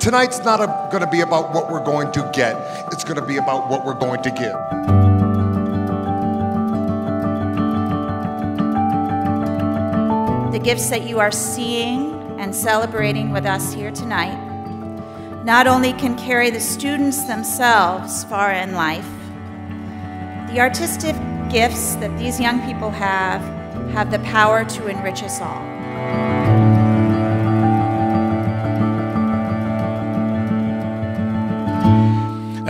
Tonight's not going to be about what we're going to get, it's going to be about what we're going to give. The gifts that you are seeing and celebrating with us here tonight not only can carry the students themselves far in life, the artistic gifts that these young people have have the power to enrich us all.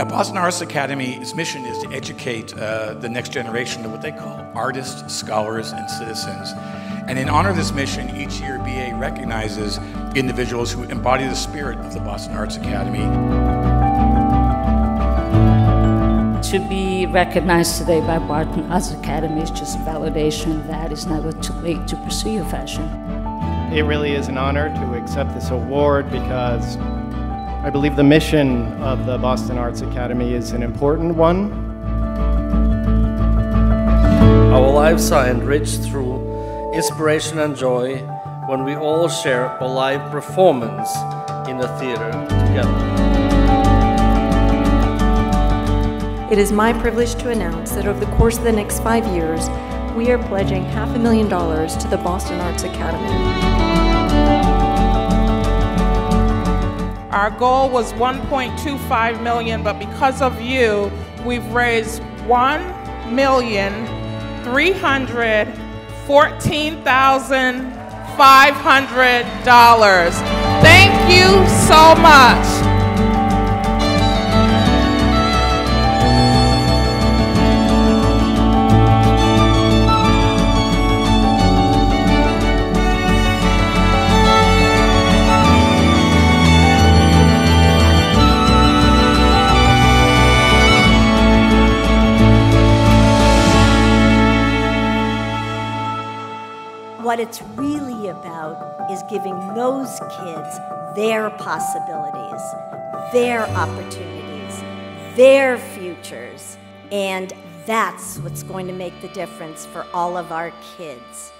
Now, Boston Arts Academy's mission is to educate uh, the next generation of what they call artists, scholars, and citizens. And in honor of this mission, each year BA recognizes individuals who embody the spirit of the Boston Arts Academy. To be recognized today by Boston Arts Academy is just validation that it's never too late to pursue your passion. It really is an honor to accept this award because I believe the mission of the Boston Arts Academy is an important one. Our lives are enriched through inspiration and joy when we all share a live performance in a theater together. It is my privilege to announce that over the course of the next five years, we are pledging half a million dollars to the Boston Arts Academy. Our goal was 1.25 million, but because of you, we've raised one million three hundred fourteen thousand five hundred dollars. Thank you so much. What it's really about is giving those kids their possibilities, their opportunities, their futures. And that's what's going to make the difference for all of our kids.